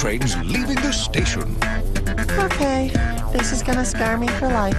train's leaving the station. Okay, this is gonna scar me for life.